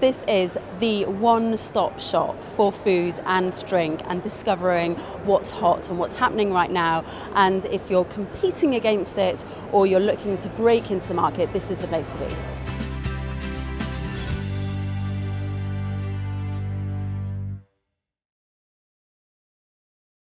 This is the one stop shop for food and drink and discovering what's hot and what's happening right now. And if you're competing against it or you're looking to break into the market, this is the place to be.